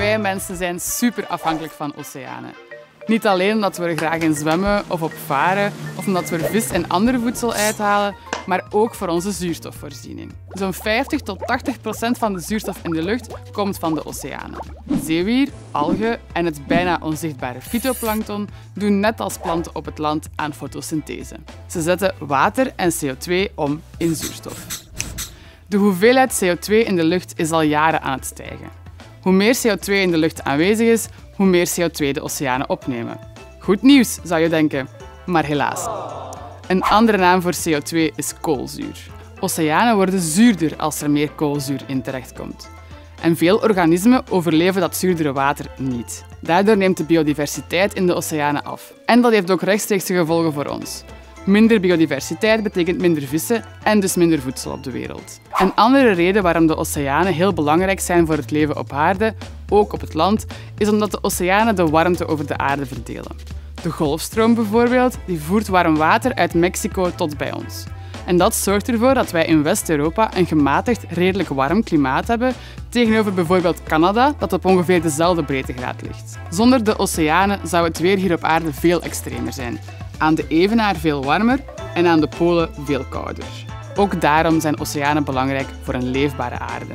Wij mensen zijn super afhankelijk van oceanen. Niet alleen omdat we er graag in zwemmen of op varen, of omdat we er vis en ander voedsel uithalen, maar ook voor onze zuurstofvoorziening. Zo'n 50 tot 80 procent van de zuurstof in de lucht komt van de oceanen. Zeewier, algen en het bijna onzichtbare fytoplankton doen net als planten op het land aan fotosynthese. Ze zetten water en CO2 om in zuurstof. De hoeveelheid CO2 in de lucht is al jaren aan het stijgen. Hoe meer CO2 in de lucht aanwezig is, hoe meer CO2 de oceanen opnemen. Goed nieuws, zou je denken. Maar helaas. Een andere naam voor CO2 is koolzuur. Oceanen worden zuurder als er meer koolzuur in terechtkomt. En veel organismen overleven dat zuurdere water niet. Daardoor neemt de biodiversiteit in de oceanen af. En dat heeft ook rechtstreekse gevolgen voor ons. Minder biodiversiteit betekent minder vissen en dus minder voedsel op de wereld. Een andere reden waarom de oceanen heel belangrijk zijn voor het leven op aarde, ook op het land, is omdat de oceanen de warmte over de aarde verdelen. De golfstroom bijvoorbeeld, die voert warm water uit Mexico tot bij ons. En dat zorgt ervoor dat wij in West-Europa een gematigd, redelijk warm klimaat hebben, tegenover bijvoorbeeld Canada, dat op ongeveer dezelfde breedtegraad ligt. Zonder de oceanen zou het weer hier op aarde veel extremer zijn. Aan de evenaar veel warmer en aan de polen veel kouder. Ook daarom zijn oceanen belangrijk voor een leefbare aarde.